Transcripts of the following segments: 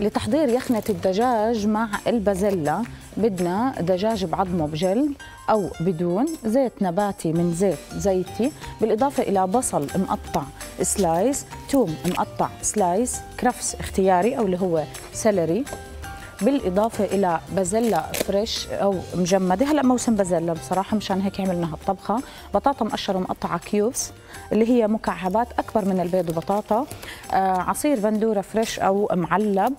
لتحضير يخنة الدجاج مع البازيلا. بدنا دجاج بعظمه بجلد أو بدون زيت نباتي من زيت زيتي. بالإضافة إلى بصل مقطع slice توم مقطع slice كرفس اختياري أو اللي هو celery بالإضافة إلى بازيلا fresh أو مجمدة. هلأ موسم بازيلا بصراحة مشان هيك عملنا هالطبخة. بطاطا مقشرة مقطعة cubes اللي هي مكعبات أكبر من البيض وبطاطا. آه عصير بندورة fresh أو معلب.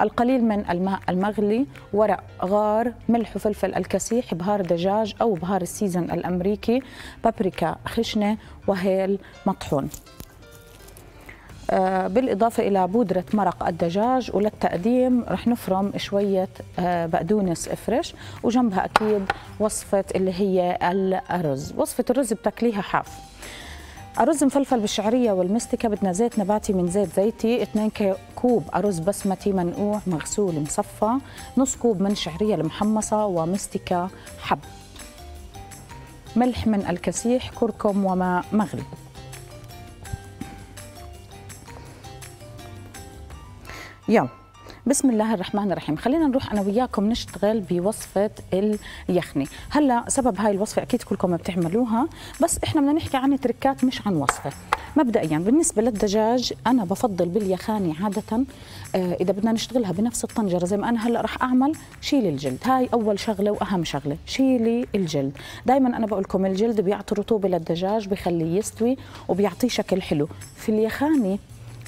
القليل من الماء المغلي. ورق غار ملح وفلفل الكسيح بهار دجاج أو بهار ال season الأمريكي. بابريكا خشنة وهيل مطحون. بالإضافة إلى بودرة مرق الدجاج وللتقديم رح نفرم شوية آه، بقدونس fresh وجنبها أكيد وصفة اللي هي الرز وصفة الرز بتاكليها حاف. أرز مفلفل بالشعرية والمستكة بدنا زيت نباتي من زيت زيتي 2 كوب أرز بسمتي منقوع مغسول مصفى نص كوب من شعرية المحمصة ومستكة حب. ملح من الكسيح كركم وماء مغلي. يلا. بسم الله الرحمن الرحيم. خلينا نروح أنا وياكم نشتغل بوصفة اليخني. هلا سبب هاي الوصفة أكيد كلكم بتعملوها بس إحنا بدنا نحكي عن تركات مش عن وصفة. مبدئيا بالنسبة للدجاج أنا بفضل باليخاني عادة آه إذا بدنا نشتغلها بنفس الطنجرة زي ما أنا هلأ رح أعمل شيلي الجلد. هاي أول شغلة وأهم شغلة شيلي الجلد. دائما أنا بقول لكم الجلد بيعطي رطوبة للدجاج بخليه يستوي وبيعطيه شكل حلو. في اليخاني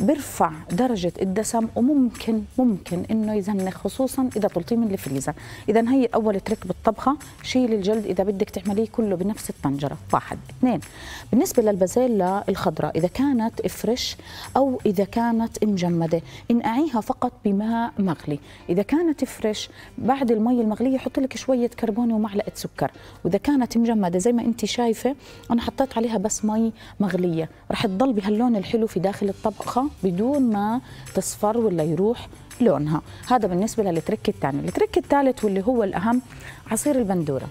بيرفع درجة الدسم وممكن ممكن إنه يزنخ خصوصا إذا طلتيه من الفريزر، اذا هي أول trick بالطبخة شيل الجلد إذا بدك تعمليه كله بنفس الطنجرة، واحد، اثنين. بالنسبة للبازيلا الخضراء إذا كانت fresh أو إذا كانت مجمدة، انقعيها فقط بماء مغلي، إذا كانت fresh بعد المي المغلية حط لك شوية كربونة ومعلقة سكر، وإذا كانت مجمدة زي ما انت شايفة أنا حطيت عليها بس مي مغلية، رح تضل بهاللون الحلو في داخل الطبخة. بدون ما تصفر ولا يروح لونها. هذا بالنسبة للترك الثاني. الترك الثالث واللي هو الأهم عصير البندورة.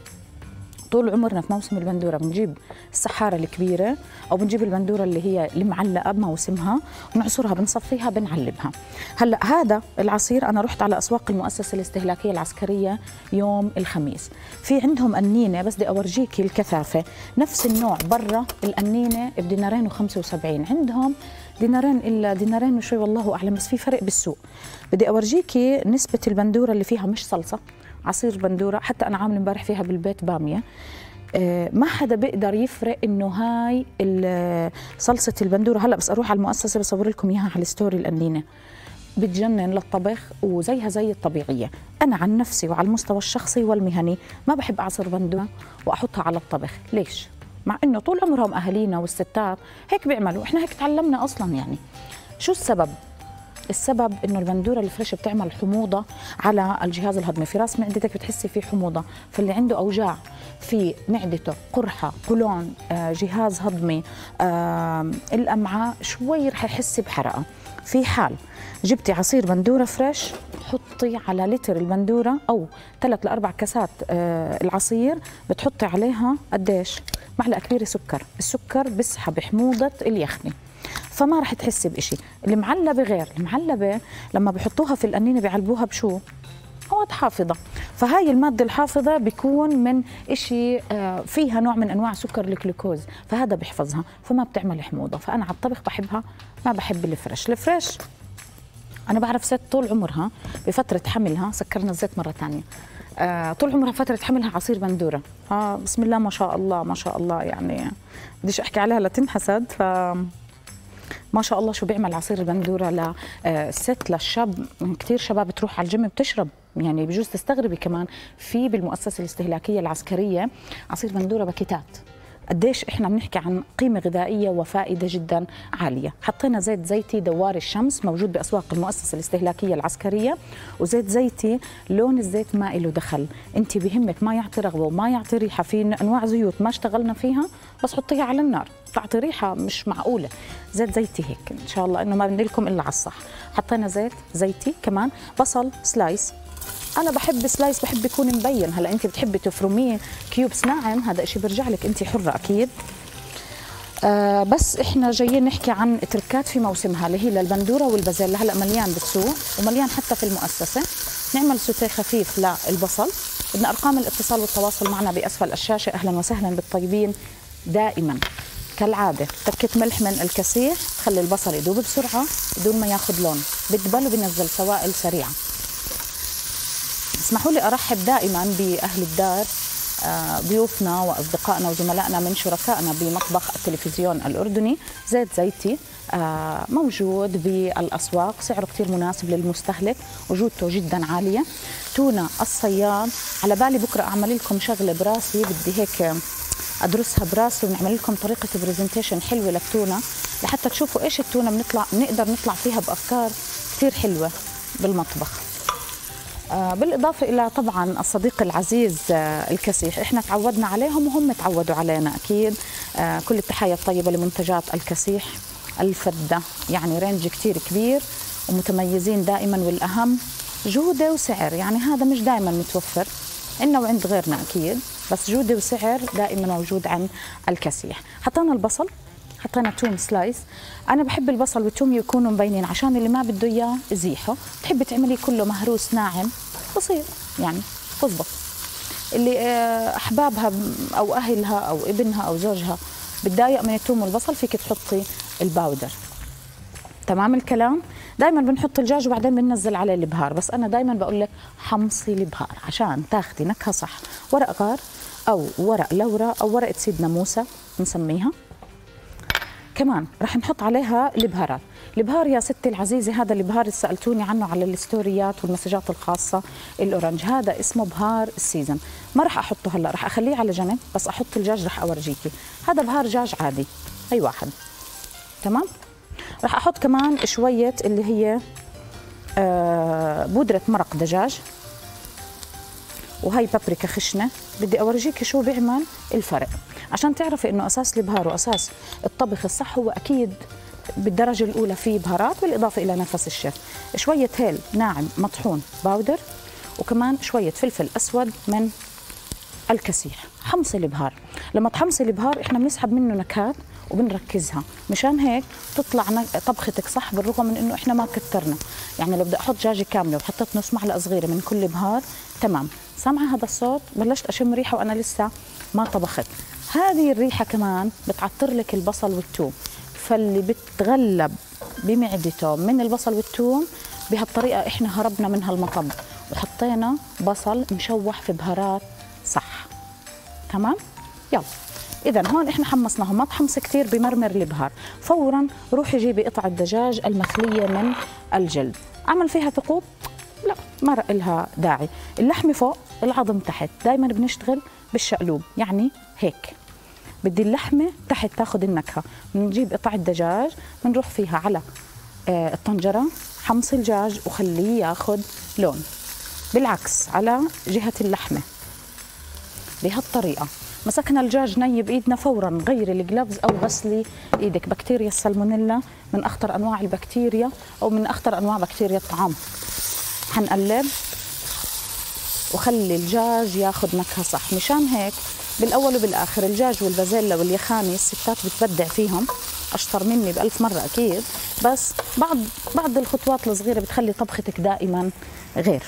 طول عمرنا في موسم البندورة بنجيب السحاره الكبيرة أو بنجيب البندورة اللي هي المعلقة بموسمها ونعصرها بنصفيها بنعلبها. هلأ هذا العصير أنا رحت على أسواق المؤسسة الاستهلاكية العسكرية يوم الخميس. في عندهم أنينة بس بدي أورجيكي الكثافة. نفس النوع برا الأنينة بدينارين و75 عندهم دينارين إلا دينارين وشوي والله أعلم بس في فرق بالسوق. بدي اورجيكي نسبة البندورة اللي فيها مش صلصة عصير بندورة حتى أنا عاملة امبارح فيها بالبيت بامية. آه، ما حدا بيقدر يفرق إنه هاي صلصة البندورة. هلأ بس أروح على المؤسسة بصور لكم إياها على الستوري القنينه بتجنن للطبخ وزيها زي الطبيعية. أنا عن نفسي وعلى المستوى الشخصي والمهني ما بحب اعصر بندورة وأحطها على الطبخ. ليش؟ مع إنه طول عمرهم أهالينا والستات هيك بيعملوا. إحنا هيك تعلمنا أصلا يعني. شو السبب؟ السبب إنه البندورة الفريش بتعمل حموضة على الجهاز الهضمي. في راس معدتك بتحسي في حموضة فاللي عنده أوجاع في معدته قرحة قولون آه، جهاز هضمي الأمعاء شوي رح يحس بحرقة. في حال جبتي عصير بندورة فريش حطي على لتر البندورة أو ثلاث لأربع كاسات آه، العصير بتحطي عليها قديش؟ معلقة كبيرة سكر السكر بسحب حموضة اليخني. فما رح تحسي بشيء المعلبة غير المعلبة لما بحطوها في القنينة بيعلبوها بشو؟ مواد حافظة. فهاي المادة الحافظة بيكون من إشي آه، فيها نوع من أنواع سكر الجلوكوز فهذا بيحفظها فما بتعمل حموضة. فأنا على الطبخ بحبها ما بحب الفريش. الفريش أنا بعرف ست طول عمرها بفترة حملها سكرنا الزيت مرة ثانية آه طول عمرها فترة حملها عصير بندورة. آه بسم الله ما شاء الله ما شاء الله يعني. بديش أحكي عليها لتنحسد ف ما شاء الله شو بيعمل عصير البندورة للست للشاب. كثير شباب بتروح على الجيم بتشرب يعني بجوز تستغربي كمان في بالمؤسسة الاستهلاكية العسكرية عصير بندورة باكيتات قديش إحنا بنحكي عن قيمة غذائية وفائدة جدا عالية. حطينا زيت زيتي دوار الشمس موجود بأسواق المؤسسة الاستهلاكية العسكرية وزيت زيتي لون الزيت ما له دخل. انت بهمك ما يعطي رغوه وما يعطي ريحة في أنواع زيوت ما اشتغلنا فيها بس حطيها على النار. تعطي ريحة مش معقولة. زيت زيتي هيك إن شاء الله إنه ما بندلكم إلا على الصح. حطينا زيت زيتي كمان بصل slice أنا بحب slice بحب يكون مبين. هلا انت بتحبي تفرميه cubes. ناعم هذا شيء بيرجع لك انت حرة أكيد. آه بس إحنا جايين نحكي عن تركات في موسمها اللي هي للبندورة والبازيلا هلا مليان بالسوق ومليان حتى في المؤسسة. نعمل سوتيه خفيف للبصل. بدنا أرقام الاتصال والتواصل معنا بأسفل الشاشة. أهلا وسهلا بالطيبين دائما. كالعادة تكه ملح من الكسيح تخلي البصل يذوب بسرعة بدون ما ياخذ لون. بدبل وبنزل سوائل سريعة. اسمحوا لي أرحب دائما بأهل الدار آه، ضيوفنا وأصدقائنا وزملائنا من شركائنا بمطبخ التلفزيون الأردني زيت زيتي. آه، موجود بالأسواق سعره كثير مناسب للمستهلك وجودته جدا عالية. تونه الصياد. على بالي بكرة أعمل لكم شغله براسي بدي هيك أدرسها براسي ونعمل لكم طريقة برزنتيشن حلوة للتونه لحتى تشوفوا إيش التونة بنطلع بنقدر نطلع فيها بأفكار كثير حلوة بالمطبخ. بالإضافة إلى طبعا الصديق العزيز آه، الكسيح. إحنا تعودنا عليهم وهم تعودوا علينا أكيد. آه، كل التحية الطيبة لمنتجات الكسيح الفذة يعني range كتير كبير ومتميزين دائما والأهم جودة وسعر. يعني هذا مش دائما متوفر إنه وعند غيرنا أكيد بس جودة وسعر دائما موجود عند الكسيح. حطينا البصل. حطينا توم slice أنا بحب البصل والثوم يكونوا مبينين. عشان اللي ما بده إياه يزيحه. تحبي تعملي كله مهروس ناعم. بصير يعني بزبط. اللي آه، أحبابها أو أهلها أو ابنها أو زوجها بتضايق من الثوم والبصل فيك تحطي الباودر. تمام الكلام؟ دائما بنحط الدجاج وبعدين بننزل عليه البهار. بس أنا دائما بقول لك حمصي البهار عشان تاخذي نكهة صح. ورق غار أو ورق لورا أو ورقه سيدنا موسى بنسميها. كمان رح نحط عليها البهارات البهار يا ستي العزيزة هذا البهار اللي سألتوني عنه على ال stories والمسجات الخاصة ال orange. هذا اسمه بهار ال season. ما رح أحطه هلأ رح أخليه على جنب بس أحط الدجاج رح أورجيكي. هذا بهار دجاج عادي أي واحد. تمام؟ رح أحط كمان شوية اللي هي آه بودرة مرق دجاج. وهي بابريكا خشنة. بدي أورجيكي شو بيعمل الفرق. عشان تعرفي إنه أساس البهار وأساس الطبخ الصح هو أكيد بالدرجة الأولى في بهارات بالإضافة إلى نفس الشيف شوية هيل ناعم مطحون باودر وكمان شوية فلفل أسود من الكسيح. حمص البهار. لما تحمصي البهار إحنا بنسحب منه نكهات وبنركزها. مشان هيك تطلع طبختك صح بالرغم من إنه إحنا ما كترنا. يعني لو بدي أحط دجاجه كاملة وحطيت نص معلقة صغيرة من كل بهار تمام. سامعة هذا الصوت؟ بلشت أشم ريحة وأنا لسه ما طبخت. هذه الريحة كمان بتعطر لك البصل والثوم. فاللي بتغلب بمعدته من البصل والثوم بهالطريقة إحنا هربنا من هالمطب. وحطينا بصل مشوح في بهارات صح. تمام؟ يلا. اذا هون إحنا حمصناهم ما تحمص كثير بمرمر البهار. فورا روحي جيبي قطع الدجاج المخلية من الجلد. عمل فيها ثقوب؟ لا ما لها داعي. اللحمة فوق العظم تحت. دائما بنشتغل بالشقلوب يعني هيك. بدي اللحمة تحت تاخذ النكهة. بنجيب قطع الدجاج بنروح فيها على آه، الطنجرة حمص الدجاج وخليه ياخذ لون. بالعكس على جهة اللحمة. بهالطريقة. مسكنا الدجاج ني بايدنا فورا غيري الجلافز أو غسلي إيدك. بكتيريا السالمونيلا من أخطر أنواع البكتيريا أو من أخطر أنواع بكتيريا الطعام. حنقلب وخلي الدجاج ياخذ نكهة صح. مشان هيك بالأول وبالآخر الدجاج والبازيلا واليخاني الستات بتبدع فيهم. أشطر مني بألف مرة أكيد. بس بعض بعض الخطوات الصغيرة بتخلي طبختك دائما غير.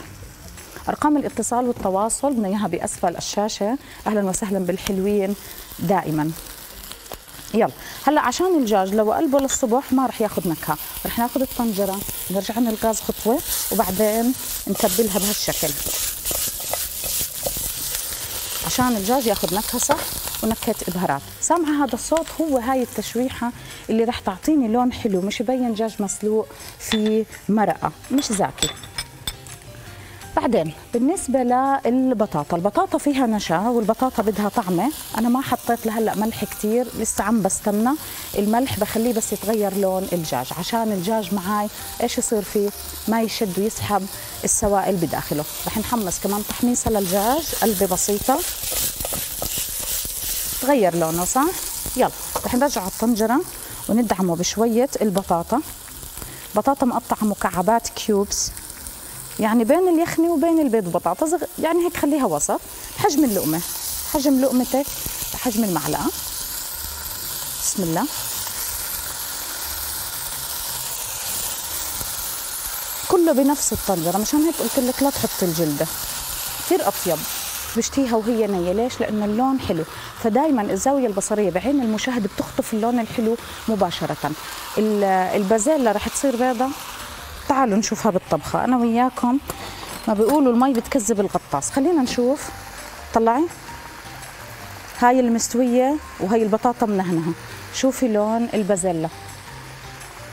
أرقام الاتصال والتواصل بدنا إياها بأسفل الشاشة. أهلا وسهلا بالحلوين دائما. يلا هلا عشان الدجاج لو قلبه للصبح ما رح ياخذ نكهة. رح ناخذ الطنجرة نرجع عن الغاز خطوة وبعدين نتبلها بهالشكل. عشان الدجاج ياخذ نكهة صح ونكهة إبهارات. سامعه هذا الصوت هو هاي التشويحة اللي رح تعطيني لون حلو مش يبين دجاج مسلوق في مرقة مش زاكي. بعدين بالنسبة للبطاطا البطاطا فيها نشا والبطاطا بدها طعمة. أنا ما حطيت لهلأ ملح كتير لسه عم بستنى. الملح بخليه بس يتغير لون الدجاج عشان الدجاج معاي إيش يصير فيه؟ ما يشد ويسحب السوائل بداخله. رح نحمص كمان تحميصة للدجاج قلبة بسيطة. تغير لونه صح؟ يلا رح نرجع الطنجرة وندعمه بشوية البطاطا. بطاطا مقطعة مكعبات كيوبس. يعني بين اليخني وبين البيض بطاطا يعني هيك خليها وسط. حجم اللقمة. حجم لقمتك حجم المعلقة. بسم الله. كله بنفس الطنجرة مشان هيك قلت لك لا تحطي الجلدة. كثير أطيب. بشتيها وهي نية. ليش؟ لأنه اللون حلو. فدايما الزاوية البصرية بعين المشاهد بتخطف اللون الحلو مباشرة. البازيلا رح تصير بيضة. تعالوا نشوفها بالطبخة. أنا وياكم ما بيقولوا المي بتكذب الغطاس. خلينا نشوف. طلعي. هاي المستوية وهي البطاطا منهنها شوفي لون البازيلا.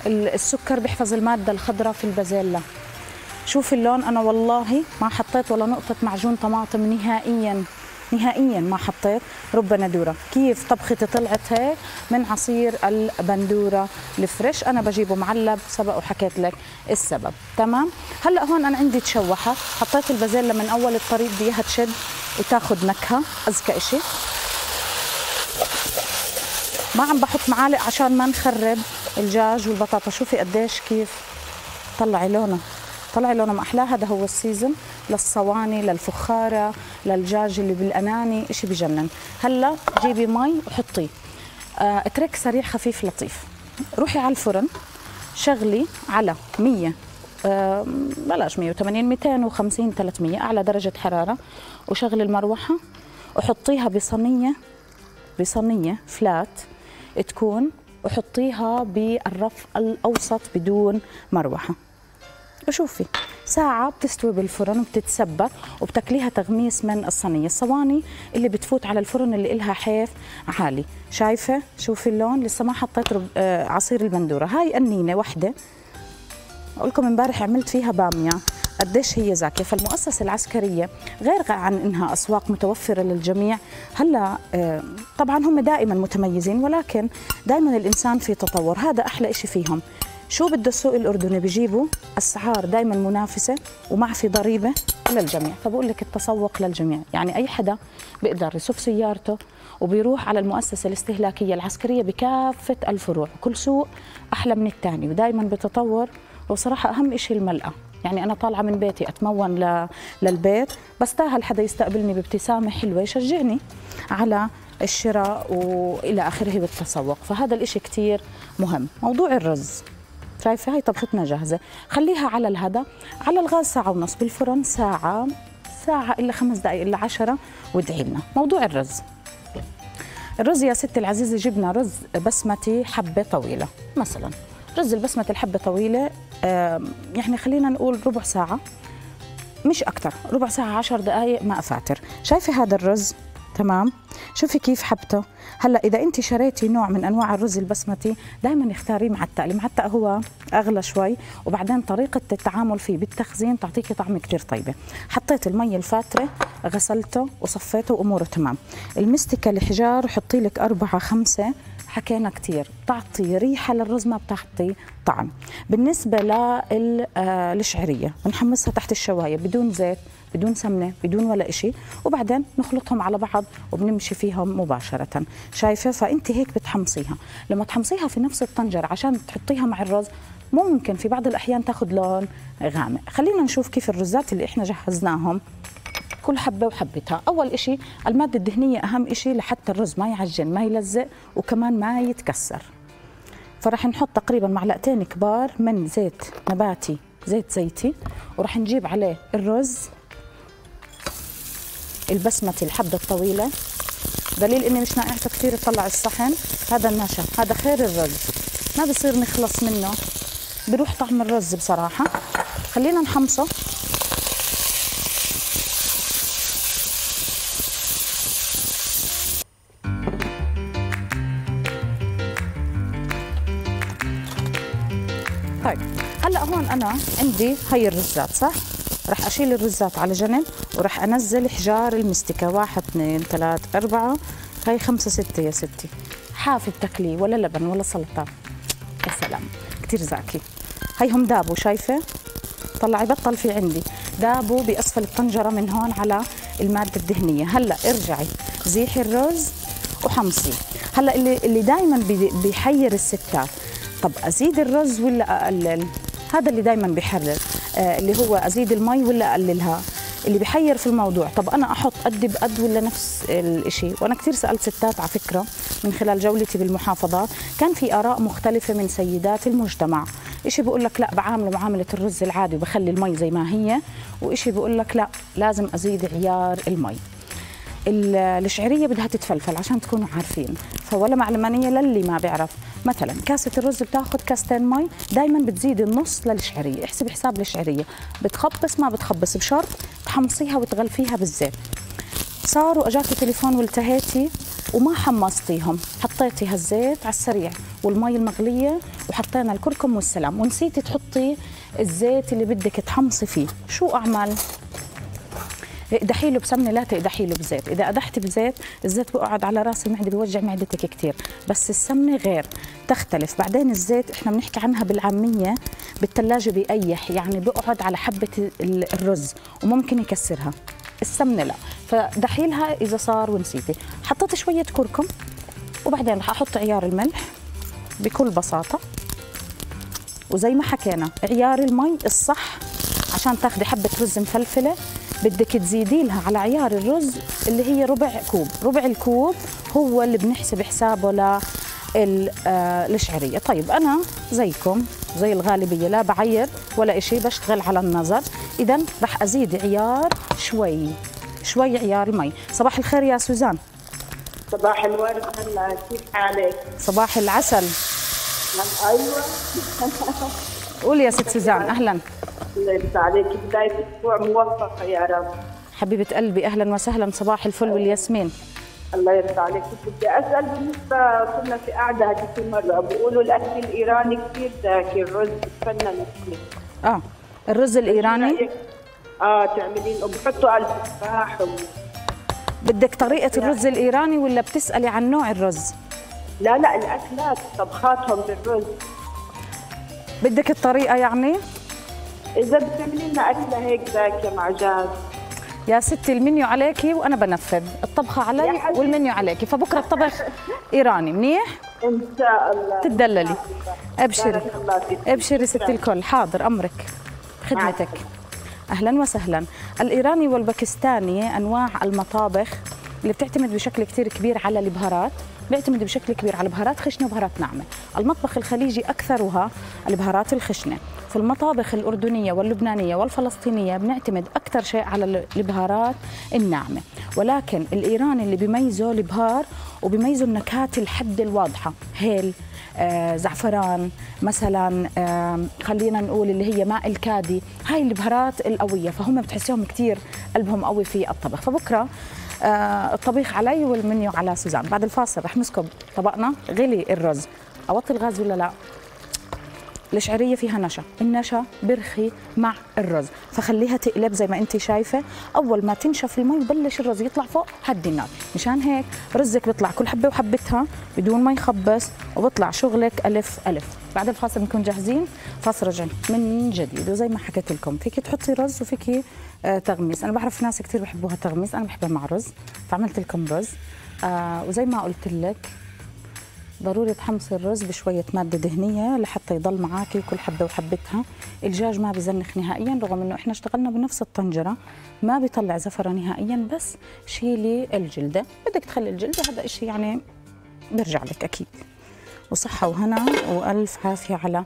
السكر بيحفظ المادة الخضراء في البازيلا. شوفي اللون. أنا والله ما حطيت ولا نقطة معجون طماطم نهائيا. نهائيا ما حطيت رب بندورة كيف طبختي طلعت هيك؟ من عصير البندورة ال fresh. أنا بجيبه معلب سبق وحكيت لك السبب. تمام؟ هلأ هون أنا عندي تشوحت حطيت البازيلا من أول الطريق بدي تشد وتاخذ نكهة أزكى إشي. ما عم بحط معالق عشان ما نخرب الدجاج والبطاطا. شوفي قديش كيف طلعي لونه طلعي لونه ما احلاه هذا هو ال season للصواني للفخارة للدجاج اللي بالأناني شيء بجنن. هلا جيبي مي وحطيه. آه ترك سريع خفيف لطيف. روحي على الفرن شغلي على 100 آه بلاش 180 250 300 أعلى درجة حرارة. وشغلي المروحة وحطيها بصينية بصينية فلات تكون وحطيها بالرف الأوسط بدون مروحة. وشوفي ساعة بتستوي بالفرن وبتتسبك وبتاكليها تغميس من الصينية. الصواني اللي بتفوت على الفرن اللي إلها حيف عالي. شايفة؟ شوفي اللون. لسه ما حطيت آه، عصير البندورة. هاي قنينة أقول لكم امبارح عملت فيها بامية. قديش هي زاكية. فالمؤسسة العسكرية غير عن إنها أسواق متوفرة للجميع. هلأ آه، طبعا هم دائما متميزين ولكن دائما الإنسان في تطور. هذا أحلى إشي فيهم. شو بده السوق الأردني بيجيبوا اسعار دائما منافسة ومع في ضريبة للجميع. فبقول لك التسوق للجميع. يعني أي حدا بيقدر يصف سيارته وبيروح على المؤسسة الاستهلاكية العسكرية بكافة الفروع كل سوق أحلى من الثاني ودائما بتطور. وصراحة أهم شيء الملأة يعني أنا طالعة من بيتي أتمون ل... للبيت. بستاهل حدا يستقبلني بابتسامة حلوة يشجعني على الشراء والى آخره بالتسوق. فهذا الإشي كثير مهم. موضوع الرز. شايفه هاي طبختنا جاهزة. خليها على الهدى على الغاز ساعة ونص بالفرن ساعة ساعة إلا خمس دقائق إلا عشرة وادعي لنا. موضوع الرز. الرز يا ستي العزيزة جبنا رز بسمتي حبة طويلة مثلا. رز البسمتي الحبة طويلة يعني خلينا نقول ربع ساعة مش أكثر ربع ساعة عشر دقائق ما افاتر شايفة هذا الرز؟ تمام؟ شوفي كيف حبته. هلا إذا أنت شريتي نوع من أنواع الرز البسمتي دائما اختاريه معتق المعتق هو أغلى شوي. وبعدين طريقة التعامل فيه بالتخزين تعطيكي طعم كثير طيبة. حطيت المي الفاترة غسلته وصفيته وأموره تمام. المستكة الحجار حطي لك أربعة خمسة. حكينا كثير بتعطي ريحة للرز ما بتعطي طعم. بالنسبة للشعرية آه، بنحمصها تحت الشواية بدون زيت. بدون سمنة بدون ولا إشي وبعدين نخلطهم على بعض وبنمشي فيهم مباشرة. شايفة؟ فأنت هيك بتحمصيها. لما تحمصيها في نفس الطنجرة عشان تحطيها مع الرز ممكن في بعض الأحيان تاخذ لون غامق. خلينا نشوف كيف الرزات اللي إحنا جهزناهم. كل حبة وحبتها. أول إشي المادة الدهنية أهم إشي لحتى الرز ما يعجن ما يلزق وكمان ما يتكسر. فرح نحط تقريبا معلقتين كبار من زيت نباتي زيت زيتي ورح نجيب عليه الرز. البسمتي الحبة الطويلة. دليل إني مش ناقعته كثير يطلع الصحن. هذا النشا هذا خير الرز. ما بصير نخلص منه. بروح طعم الرز بصراحة. خلينا نحمصه. طيب هلأ هون أنا عندي هي الرزات صح؟ رح أشيل الرزات على جنب ورح أنزل حجار المستكة. واحد اثنين ثلاث أربعة. هاي خمسة ستة يا ستي. حافي بتاكليه ولا لبن ولا سلطة. يا سلام كثير زاكي. هيهم دابوا شايفة؟ طلعي بطل في عندي. دابوا بأسفل الطنجرة من هون على المادة الدهنية. هلا ارجعي زيحي الرز وحمصيه هلا اللي اللي دائما بيحير الستات. طب أزيد الرز ولا أقلل؟ هذا اللي دائما بيحرر. اللي هو أزيد المي ولا أقللها؟ اللي بحير في الموضوع. طب أنا أحط قد بقد ولا نفس الشيء وأنا كثير سألت ستات على فكرة من خلال جولتي بالمحافظات كان في آراء مختلفة من سيدات المجتمع. إشي بقول لك لا بعامله معاملة الرز العادي وبخلي المي زي ما هي. وإشي بقول لك لا لازم أزيد عيار المي. الشعرية بدها تتفلفل عشان تكونوا عارفين. فولا معلمانية للي ما بيعرف. مثلا كاسة الرز بتاخذ كاستين مي دائما بتزيد النص للشعرية. احسب حساب الشعريه بتخبص ما بتخبص بشرط تحمصيها وتغلفيها بالزيت. صار وأجاكي تليفون والتهيتي وما حمصتيهم. حطيتي هالزيت على السريع والمي المغلية وحطينا الكركم والسلام. ونسيتي تحطي الزيت اللي بدك تحمصي فيه. شو أعمل؟ اقدحي له بسمنة لا تقدحي له بزيت. إذا قدحتي بزيت الزيت بيقعد على راس المعده بيوجع معدتك كثير بس السمنة غير تختلف. بعدين الزيت إحنا بنحكي عنها بالعامية بالثلاجه بيقيح يعني بيقعد على حبة الرز وممكن يكسرها. السمنة لا. فدحيلها إذا صار ونسيتي. حطيت شوية كركم وبعدين رح أحط عيار الملح بكل بساطة. وزي ما حكينا عيار المي الصح عشان تاخدي حبة رز مفلفلة. بدك تزيدي لها على عيار الرز اللي هي ربع كوب. ربع الكوب هو اللي بنحسب حسابه ل الشعريه طيب أنا زيكم زي الغالبية لا بعير ولا إشي بشتغل على النظر. إذا رح أزيد عيار شوي شوي عيار مي. صباح الخير يا سوزان. صباح الورد هلا كيف حالك؟ صباح العسل. أيوه. قولي يا ست سوزان أهلا. الله يرضى عليك بداية أسبوع موفقة يا رب. حبيبة قلبي أهلا وسهلا صباح الفل والياسمين. الله يرضى عليك. بدي أسأل بالنسبة كنا في قعدة هذيك المرة بيقولوا الأكل الإيراني كثير ذكي الرز بتفنن فيه آه الرز الإيراني؟ آه تعملين وبحطوا على التفاح و... بدك طريقة الرز الإيراني ولا بتسألي عن نوع الرز؟ لا لا الأكلات طبخاتهم بالرز. بدك الطريقة يعني؟ إذا بتعملي لنا اكله هيك ذاكيه مع جاز يا ستي المنيو عليكي وأنا بنفذ. الطبخة علي والمنيو عليكي. فبكرة الطبخ إيراني. منيح؟ إن شاء الله. تدللي أبشري. أبشري ست الكل. حاضر أمرك. خدمتك. أهلا وسهلا. الإيراني والباكستاني أنواع المطابخ اللي بتعتمد بشكل كثير كبير على البهارات بيعتمد بشكل كبير على بهارات خشنة وبهارات ناعمة. المطبخ الخليجي أكثرها البهارات الخشنة. في المطابخ الأردنية واللبنانية والفلسطينية بنعتمد أكثر شيء على البهارات الناعمة. ولكن الإيراني اللي بيميزه البهار وبيميزه النكهات الحد الواضحة. هيل آه، زعفران مثلا آه، خلينا نقول اللي هي ماء الكادي. هاي البهارات القوية فهم بتحسيهم كثير قلبهم قوي في الطبخ. فبكرة آه، الطبيخ علي والمنيو على سوزان. بعد الفاصل رح نسكب طبقنا غلي الرز. أوطي الغاز ولا لا؟ الشعريه فيها نشا. النشا برخي مع الرز. فخليها تقلب زي ما انت شايفة. أول ما تنشف المي ببلش الرز يطلع فوق هدي النار. مشان هيك رزك بيطلع كل حبة وحبتها بدون ما يخبص وبطلع شغلك ألف ألف. بعد الفاصل بنكون جاهزين. فاصل رجع. من جديد. وزي ما حكيت لكم فيك تحطي رز وفيك آه تغميس. أنا بعرف ناس كثير بحبوها تغميس. أنا بحبها مع رز. فعملت لكم رز. آه وزي ما قلت لك ضروري تحمصي الرز بشوية مادة دهنية لحتى يضل معاكي كل حبة وحبتها. الدجاج ما بزنخ نهائيا رغم إنه إحنا اشتغلنا بنفس الطنجرة ما بيطلع زفرة نهائيا بس شيلي الجلدة بدك تخلي الجلدة هذا إشي يعني بيرجع لك أكيد. وصحة وهنا وألف عافية على